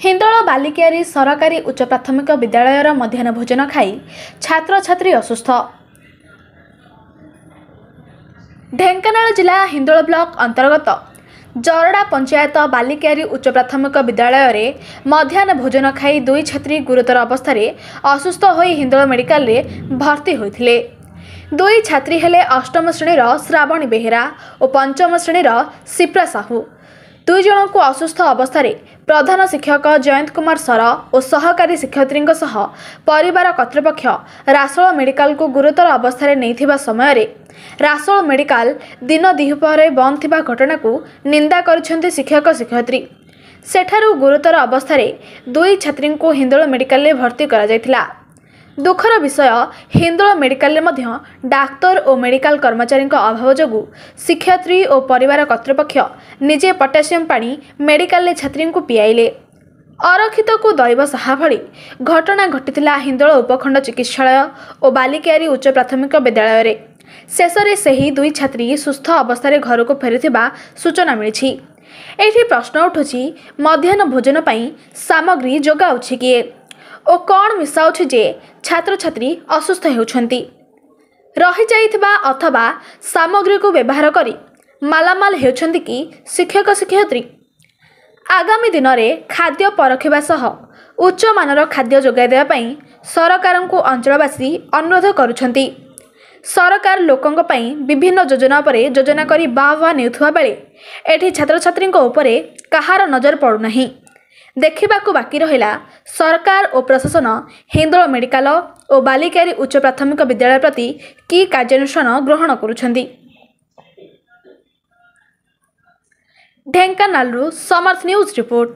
ହିନ୍ଦୋଳ ବାଲିକିଆରୀ ସରକାରୀ ଉଚ୍ଚ ପ୍ରାଥମିକ ବିଦ୍ୟାଳୟର ମଧ୍ୟାହ୍ନ ଭୋଜନ ଖାଇ ଛାତ୍ରଛାତ୍ରୀ ଅସୁସ୍ଥ। ଢେଙ୍କାନାଳ ଜିଲ୍ଲା ହିନ୍ଦୋଳ ବ୍ଲକ ଅନ୍ତର୍ଗତ ଜରଡ଼ା ପଞ୍ଚାୟତ ବାଲିକିଆରୀ ଉଚ୍ଚ ପ୍ରାଥମିକ ବିଦ୍ୟାଳୟରେ ମଧ୍ୟାହ୍ନ ଭୋଜନ ଖାଇ ଦୁଇ ଛାତ୍ରୀ ଗୁରୁତର ଅବସ୍ଥାରେ ଅସୁସ୍ଥ ହୋଇ ହିନ୍ଦୋଳ ମେଡିକାଲରେ ଭର୍ତ୍ତି ହୋଇଥିଲେ। ଦୁଇ ଛାତ୍ରୀ ହେଲେ ଅଷ୍ଟମ ଶ୍ରେଣୀର ଶ୍ରାବଣୀ ବେହେରା ଓ ପଞ୍ଚମ ଶ୍ରେଣୀର ସିପ୍ରା ସାହୁ। ଦୁଇ ଜଣଙ୍କୁ ଅସୁସ୍ଥ ଅବସ୍ଥାରେ ପ୍ରଧାନ ଶିକ୍ଷକ ଜୟନ୍ତ କୁମାର ସର ଓ ସହକାରୀ ଶିକ୍ଷୟିତ୍ରୀଙ୍କ ସହ ପରିବାର କର୍ତ୍ତୃପକ୍ଷ ରାସୋଳ ମେଡିକାଲକୁ ଗୁରୁତର ଅବସ୍ଥାରେ ନେଇଥିବା ସମୟରେ ରାସୋଳ ମେଡିକାଲ ଦିନ ଦ୍ୱିପ୍ରହରେ ବନ୍ଦ ଥିବା ଘଟଣାକୁ ନିନ୍ଦା କରିଛନ୍ତି ଶିକ୍ଷକ ଶିକ୍ଷୟିତ୍ରୀ। ସେଠାରୁ ଗୁରୁତର ଅବସ୍ଥାରେ ଦୁଇ ଛାତ୍ରୀଙ୍କୁ ହିନ୍ଦୋଳ ମେଡିକାଲରେ ଭର୍ତ୍ତି କରାଯାଇଥିଲା। ଦୁଃଖର ବିଷୟ ହିନ୍ଦୋଳ ମେଡିକାଲରେ ମଧ୍ୟ ଡାକ୍ତର ଓ ମେଡିକାଲ କର୍ମଚାରୀଙ୍କ ଅଭାବ ଯୋଗୁଁ ଶିକ୍ଷୟିତ୍ରୀ ଓ ପରିବାର କର୍ତ୍ତୃପକ୍ଷ ନିଜେ ପଟାସିୟମ ପାଣି ମେଡିକାଲରେ ଛାତ୍ରୀଙ୍କୁ ପିଆଇଲେ। ଅରକ୍ଷିତକୁ ଦୈବ ସାହା ଭଳି ଘଟଣା ଘଟିଥିଲା ହିନ୍ଦୋଳ ଉପଖଣ୍ଡ ଚିକିତ୍ସାଳୟ ଓ ବାଲିକିଆରୀ ଉଚ୍ଚ ପ୍ରାଥମିକ ବିଦ୍ୟାଳୟରେ। ଶେଷରେ ସେହି ଦୁଇ ଛାତ୍ରୀ ସୁସ୍ଥ ଅବସ୍ଥାରେ ଘରକୁ ଫେରିଥିବା ସୂଚନା ମିଳିଛି। ଏଠି ପ୍ରଶ୍ନ ଉଠୁଛି ମଧ୍ୟାହ୍ନ ଭୋଜନ ପାଇଁ ସାମଗ୍ରୀ ଯୋଗାଉଛି କିଏ? ଓ କ'ଣ ମିଶାଉଛି ଯେ ଛାତ୍ରଛାତ୍ରୀ ଅସୁସ୍ଥ ହେଉଛନ୍ତି? ରହିଯାଇଥିବା ଅଥବା ସାମଗ୍ରୀକୁ ବ୍ୟବହାର କରି ମାଲାମାଲ ହେଉଛନ୍ତି କି ଶିକ୍ଷକ ଶିକ୍ଷୟିତ୍ରୀ? ଆଗାମୀ ଦିନରେ ଖାଦ୍ୟ ପରଖିବା ସହ ଉଚ୍ଚମାନର ଖାଦ୍ୟ ଯୋଗାଇ ଦେବା ପାଇଁ ସରକାରଙ୍କୁ ଅଞ୍ଚଳବାସୀ ଅନୁରୋଧ କରୁଛନ୍ତି। ସରକାର ଲୋକଙ୍କ ପାଇଁ ବିଭିନ୍ନ ଯୋଜନା ଉପରେ ଯୋଜନା କରି ବାହା ବାହା ନେଉଥିବା ବେଳେ ଏଠି ଛାତ୍ରଛାତ୍ରୀଙ୍କ ଉପରେ କାହାର ନଜର ପଡ଼ୁନାହିଁ। ଦେଖିବାକୁ ବାକି ରହିଲା ସରକାର ଓ ପ୍ରଶାସନ ହିନ୍ଦୋଳ ମେଡିକାଲ ଓ ବାଲିକାରୀ ଉଚ୍ଚ ପ୍ରାଥମିକ ବିଦ୍ୟାଳୟ ପ୍ରତି କି କାର୍ଯ୍ୟାନୁଷ୍ଠାନ ଗ୍ରହଣ କରୁଛନ୍ତି? ଢେଙ୍କାନାଳରୁ ସମର୍ଥ ନ୍ୟୁଜ୍ ରିପୋର୍ଟ।